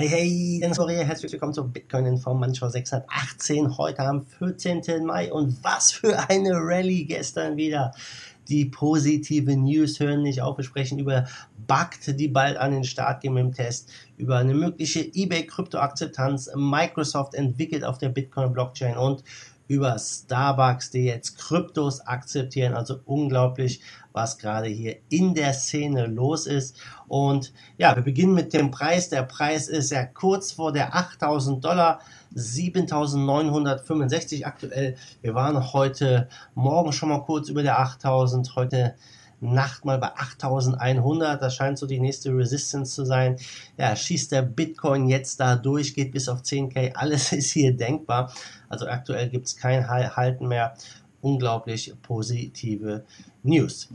Hey, hey, Dennis Correa, herzlich willkommen zur Bitcoin Information 618, heute am 14. Mai. Und was für eine Rallye gestern wieder. Die positive News hören nicht auf. Wir sprechen über Bugt, die bald an den Start gehen mit dem Test, über eine mögliche eBay-Krypto-Akzeptanz. Microsoft entwickelt auf der Bitcoin-Blockchain und über Starbucks, die jetzt Kryptos akzeptieren. Also unglaublich, was gerade hier in der Szene los ist. Und ja, wir beginnen mit dem Preis. Der Preis ist ja kurz vor der 8000 Dollar, 7965 aktuell. Wir waren heute Morgen schon mal kurz über der 8000. Heute Nacht mal bei 8100. Das scheint so die nächste Resistance zu sein. Ja, schießt der Bitcoin jetzt da durch, geht bis auf 10k. Alles ist hier denkbar. Also aktuell gibt es kein Halten mehr. Unglaublich positive News.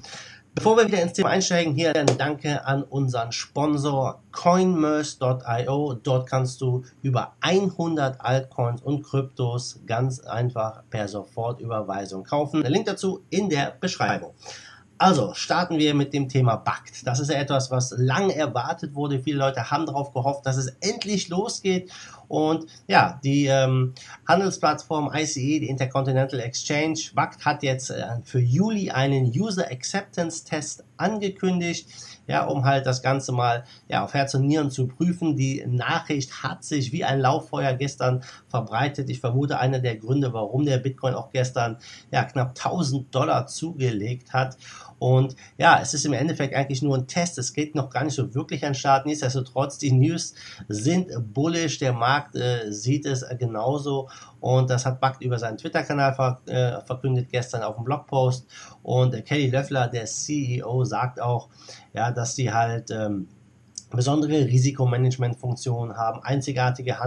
Bevor wir wieder ins Thema einsteigen, hier ein Danke an unseren Sponsor coinmerse.io. Dort kannst du über 100 Altcoins und Kryptos ganz einfach per Sofortüberweisung kaufen. Der Link dazu in der Beschreibung. Also starten wir mit dem Thema Bakt. Das ist ja etwas, was lang erwartet wurde. Viele Leute haben darauf gehofft, dass es endlich losgeht. Und ja, die ähm, Handelsplattform ICE, die Intercontinental Exchange, Bakt hat jetzt äh, für Juli einen User Acceptance Test angekündigt ja, um halt das Ganze mal ja, auf Herz und Nieren zu prüfen. Die Nachricht hat sich wie ein Lauffeuer gestern verbreitet. Ich vermute, einer der Gründe, warum der Bitcoin auch gestern ja, knapp 1000 Dollar zugelegt hat. Und ja, es ist im Endeffekt eigentlich nur ein Test. Es geht noch gar nicht so wirklich an Start. Nichtsdestotrotz, die News sind bullish. Der Markt äh, sieht es genauso. Und das hat Buck über seinen Twitter-Kanal ver äh, verkündet gestern auf dem Blogpost. Und äh, Kelly Löffler, der CEO, sagt auch, ja, dass die halt ähm, besondere Risikomanagement-Funktionen haben, einzigartige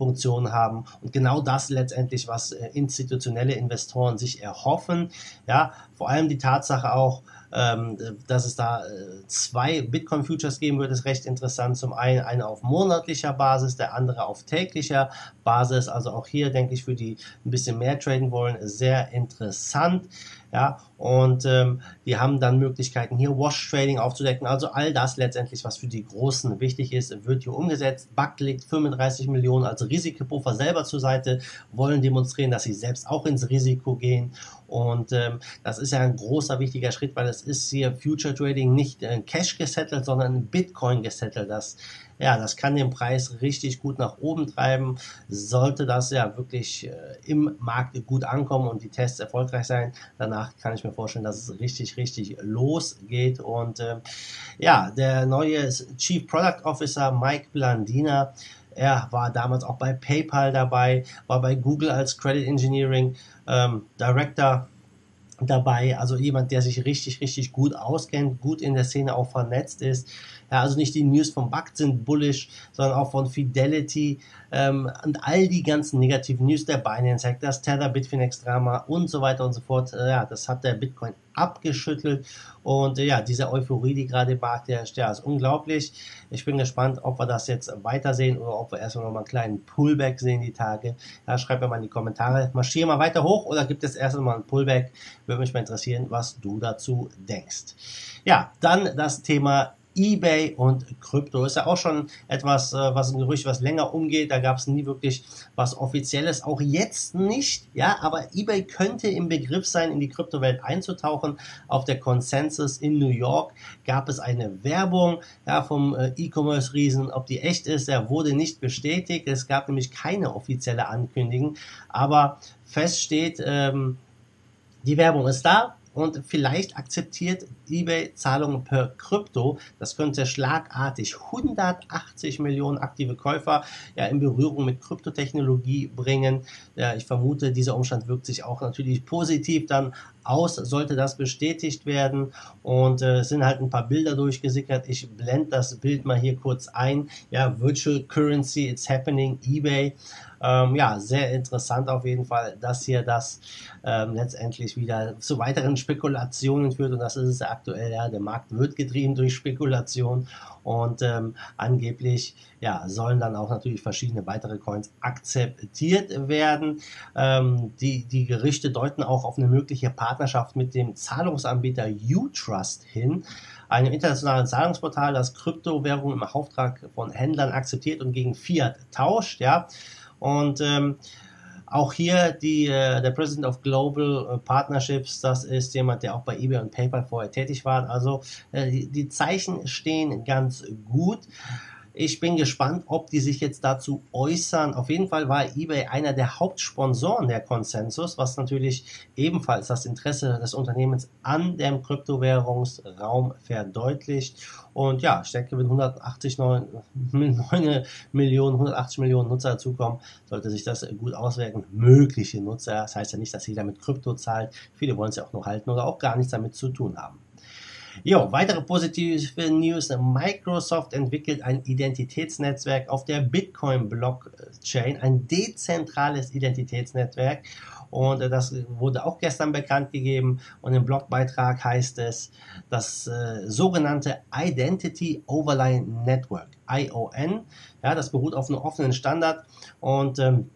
Handelswertpapierfunktionen haben und genau das letztendlich, was äh, institutionelle Investoren sich erhoffen. Ja, vor allem die Tatsache auch, ähm, dass es da äh, zwei Bitcoin-Futures geben wird, ist recht interessant. Zum einen eine auf monatlicher Basis, der andere auf täglicher Basis. Also auch hier denke ich für die ein bisschen mehr traden wollen, sehr interessant. Ja, und ähm, die haben dann Möglichkeiten hier Wash Trading aufzudecken. Also all das letztendlich, was für die Großen wichtig ist, wird hier umgesetzt. Buck legt 35 Millionen als Risikopuffer selber zur Seite, wollen demonstrieren, dass sie selbst auch ins Risiko gehen. Und ähm, das ist ja ein großer wichtiger Schritt, weil es ist hier Future Trading nicht äh, Cash gesettelt, sondern Bitcoin gesettelt. Das ja, das kann den Preis richtig gut nach oben treiben. Sollte das ja wirklich äh, im Markt gut ankommen und die Tests erfolgreich sein, danach kann ich mir vorstellen, dass es richtig, richtig losgeht. Und äh, ja, der neue Chief Product Officer Mike Blandina, er war damals auch bei PayPal dabei, war bei Google als Credit Engineering ähm, Director dabei, also jemand, der sich richtig, richtig gut auskennt, gut in der Szene auch vernetzt ist. Ja, also nicht die News von Buck sind bullish, sondern auch von Fidelity ähm, und all die ganzen negativen News der Binance Hack, das Tether Bitfinex Drama und so weiter und so fort. Äh, ja, das hat der Bitcoin abgeschüttelt und äh, ja, diese Euphorie, die gerade im Markt herrscht, ja, ist unglaublich. Ich bin gespannt, ob wir das jetzt weitersehen oder ob wir erstmal noch mal einen kleinen Pullback sehen die Tage. Ja, schreibt mir mal in die Kommentare. Marschieren wir weiter hoch oder gibt es erst einmal einen Pullback? Würde mich mal interessieren, was du dazu denkst. Ja, dann das Thema eBay und Krypto. Ist ja auch schon etwas, äh, was ein Gerücht, was länger umgeht. Da gab es nie wirklich was Offizielles. Auch jetzt nicht. Ja, aber eBay könnte im Begriff sein, in die Kryptowelt einzutauchen. Auf der Consensus in New York gab es eine Werbung ja, vom äh, E-Commerce-Riesen. Ob die echt ist, der wurde nicht bestätigt. Es gab nämlich keine offizielle Ankündigung. Aber fest steht, ähm, die Werbung ist da und vielleicht akzeptiert eBay Zahlungen per Krypto. Das könnte schlagartig 180 Millionen aktive Käufer ja, in Berührung mit Kryptotechnologie bringen. Ja, ich vermute, dieser Umstand wirkt sich auch natürlich positiv dann aus, sollte das bestätigt werden. Und äh, es sind halt ein paar Bilder durchgesickert. Ich blende das Bild mal hier kurz ein. Ja, Virtual Currency, it's happening, eBay. Ähm, ja, sehr interessant auf jeden Fall, dass hier das ähm, letztendlich wieder zu weiteren Spekulationen führt und das ist es aktuell. Ja, der Markt wird getrieben durch Spekulation und ähm, angeblich ja, sollen dann auch natürlich verschiedene weitere Coins akzeptiert werden. Ähm, die, die Gerüchte deuten auch auf eine mögliche Partnerschaft mit dem Zahlungsanbieter Utrust hin einem internationalen Zahlungsportal, das Kryptowährungen im Auftrag von Händlern akzeptiert und gegen Fiat tauscht, ja. Und ähm, auch hier die, äh, der President of Global äh, Partnerships, das ist jemand, der auch bei eBay und PayPal vorher tätig war. Also äh, die, die Zeichen stehen ganz gut. Ich bin gespannt, ob die sich jetzt dazu äußern. Auf jeden Fall war eBay einer der Hauptsponsoren der Konsensus, was natürlich ebenfalls das Interesse des Unternehmens an dem Kryptowährungsraum verdeutlicht. Und ja, ich denke, wenn 180 9, Millionen, 180 Millionen Nutzer dazukommen, sollte sich das gut auswirken. Mögliche Nutzer, das heißt ja nicht, dass jeder mit Krypto zahlt. Viele wollen es ja auch nur halten oder auch gar nichts damit zu tun haben. Jo, weitere positive News. Microsoft entwickelt ein Identitätsnetzwerk auf der Bitcoin-Blockchain, ein dezentrales Identitätsnetzwerk. Und äh, das wurde auch gestern bekannt gegeben. Und im Blogbeitrag heißt es, das äh, sogenannte Identity Overlay Network, ION. Ja, das beruht auf einem offenen Standard und ähm,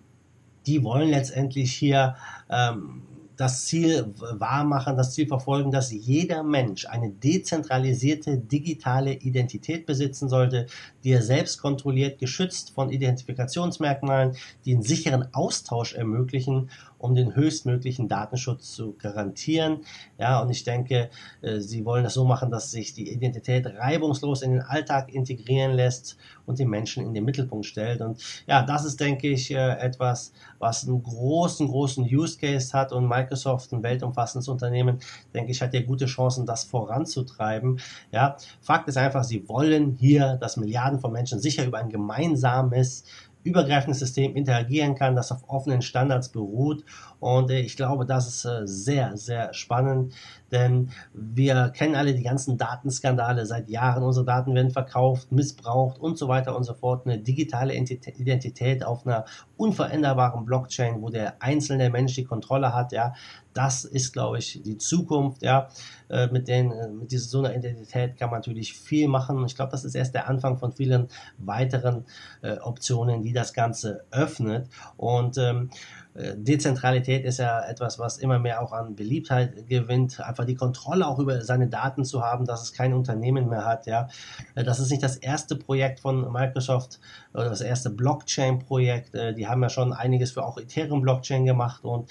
die wollen letztendlich hier ähm, das Ziel wahrmachen, das Ziel verfolgen, dass jeder Mensch eine dezentralisierte digitale Identität besitzen sollte, die er selbst kontrolliert, geschützt von Identifikationsmerkmalen, die einen sicheren Austausch ermöglichen um den höchstmöglichen Datenschutz zu garantieren. Ja, und ich denke, äh, sie wollen das so machen, dass sich die Identität reibungslos in den Alltag integrieren lässt und den Menschen in den Mittelpunkt stellt. Und ja, das ist, denke ich, äh, etwas, was einen großen, großen Use Case hat und Microsoft, ein weltumfassendes Unternehmen, denke ich, hat ja gute Chancen, das voranzutreiben. Ja, Fakt ist einfach, sie wollen hier, dass Milliarden von Menschen sicher über ein gemeinsames übergreifendes System interagieren kann, das auf offenen Standards beruht. Und äh, ich glaube, das ist äh, sehr, sehr spannend, denn wir kennen alle die ganzen Datenskandale seit Jahren. Unsere Daten werden verkauft, missbraucht und so weiter und so fort. Eine digitale Identität auf einer unveränderbaren Blockchain, wo der einzelne Mensch die Kontrolle hat, ja, das ist, glaube ich, die Zukunft. Ja, äh, mit den, äh, mit dieser so einer Identität kann man natürlich viel machen. Ich glaube, das ist erst der Anfang von vielen weiteren äh, Optionen, die das Ganze öffnet. Und ähm, äh, Dezentralität ist ja etwas, was immer mehr auch an Beliebtheit gewinnt. Einfach die Kontrolle auch über seine Daten zu haben, dass es kein Unternehmen mehr hat. Ja, äh, das ist nicht das erste Projekt von Microsoft oder das erste Blockchain-Projekt. Äh, die haben ja schon einiges für auch Ethereum Blockchain gemacht und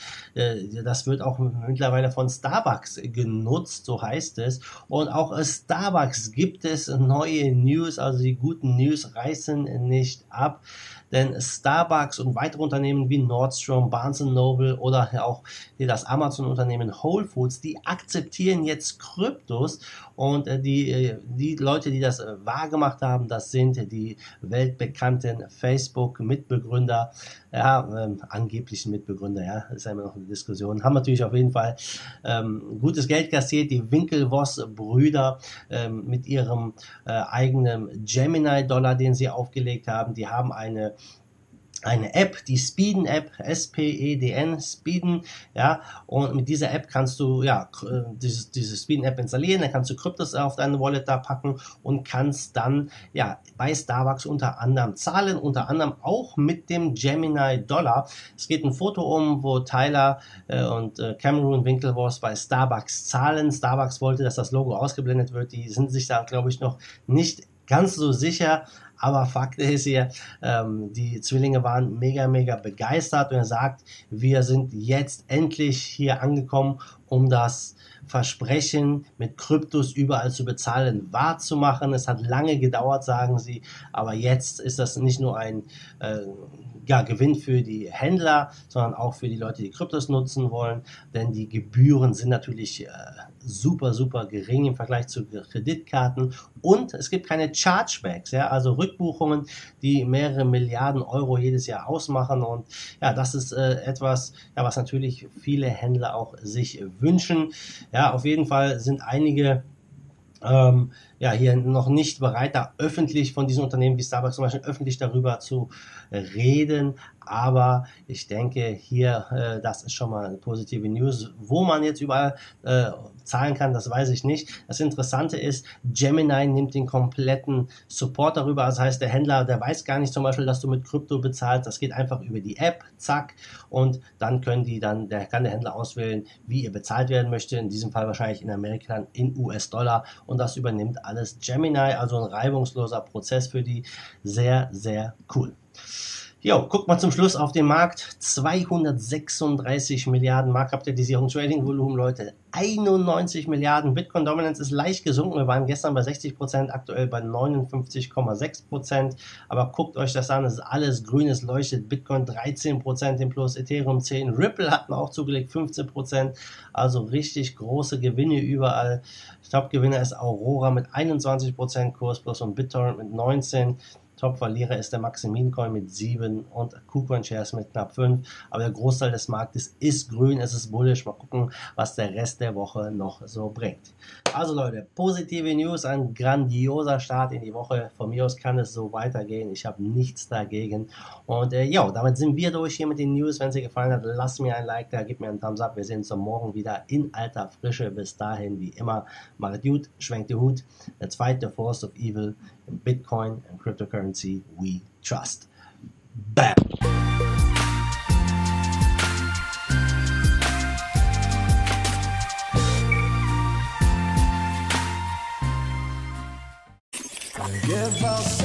das wird auch mittlerweile von Starbucks genutzt, so heißt es. Und auch Starbucks gibt es neue News, also die guten News reißen nicht ab denn Starbucks und weitere Unternehmen wie Nordstrom, Barnes Noble oder auch das Amazon-Unternehmen Whole Foods, die akzeptieren jetzt Kryptos und äh, die, äh, die Leute, die das äh, wahrgemacht haben, das sind die weltbekannten Facebook-Mitbegründer, ja, ähm, angeblichen Mitbegründer, ja, ist ja immer noch eine Diskussion, haben natürlich auf jeden Fall ähm, gutes Geld kassiert, die Winkelvoss-Brüder ähm, mit ihrem äh, eigenen Gemini-Dollar, den sie aufgelegt haben, die haben eine eine App, die Speeden App, S-P-E-D-N, Speeden, ja, und mit dieser App kannst du, ja, diese, diese Speeden App installieren, dann kannst du Kryptos auf deine Wallet da packen und kannst dann, ja, bei Starbucks unter anderem zahlen, unter anderem auch mit dem Gemini Dollar. Es geht ein Foto um, wo Tyler äh, und äh, Cameron Winklevoss bei Starbucks zahlen. Starbucks wollte, dass das Logo ausgeblendet wird. Die sind sich da, glaube ich, noch nicht ganz so sicher, aber Fakt ist hier, ähm, die Zwillinge waren mega, mega begeistert und er sagt, wir sind jetzt endlich hier angekommen, um das Versprechen, mit Kryptos überall zu bezahlen, wahrzumachen. Es hat lange gedauert, sagen sie, aber jetzt ist das nicht nur ein äh, ja, Gewinn für die Händler, sondern auch für die Leute, die Kryptos nutzen wollen, denn die Gebühren sind natürlich äh, super, super gering im Vergleich zu Kreditkarten und es gibt keine Chargebacks, ja, also Rückbuchungen, die mehrere Milliarden Euro jedes Jahr ausmachen und ja, das ist äh, etwas, ja, was natürlich viele Händler auch sich wünschen. Ja, auf jeden Fall sind einige ähm, ja hier noch nicht bereit, da öffentlich von diesen Unternehmen wie Starbucks zum Beispiel öffentlich darüber zu reden. Aber ich denke hier, äh, das ist schon mal eine positive News. Wo man jetzt überall äh, zahlen kann, das weiß ich nicht. Das Interessante ist, Gemini nimmt den kompletten Support darüber. Das heißt, der Händler, der weiß gar nicht zum Beispiel, dass du mit Krypto bezahlst. Das geht einfach über die App, zack. Und dann können die dann, der kann der Händler auswählen, wie ihr bezahlt werden möchte. In diesem Fall wahrscheinlich in Amerika in US-Dollar. Und das übernimmt alles Gemini. Also ein reibungsloser Prozess für die. Sehr, sehr cool. Jo, guckt mal zum Schluss auf den Markt. 236 Milliarden Marktkapitalisierung, Trading Volumen, Leute. 91 Milliarden. Bitcoin Dominance ist leicht gesunken. Wir waren gestern bei 60 Prozent, aktuell bei 59,6 Prozent. Aber guckt euch das an. Es ist alles grün, es leuchtet. Bitcoin 13 Prozent im Plus, Ethereum 10. Ripple hat man auch zugelegt, 15 Prozent. Also richtig große Gewinne überall. Top-Gewinner ist Aurora mit 21 Prozent Kurs plus und BitTorrent mit 19. Top-Verlierer ist der Maximin Coin mit 7 und KuCoin Shares mit knapp 5. Aber der Großteil des Marktes ist grün, es ist bullish. Mal gucken, was der Rest der Woche noch so bringt. Also Leute, positive News, ein grandioser Start in die Woche. Von mir aus kann es so weitergehen. Ich habe nichts dagegen. Und äh, ja, damit sind wir durch hier mit den News. Wenn es dir gefallen hat, lass mir ein Like da, gib mir einen Thumbs up. Wir sehen uns morgen wieder in alter Frische. Bis dahin, wie immer, macht gut, schwenkt den Hut. Fight the force of evil in Bitcoin and cryptocurrency we trust. Bam! Give us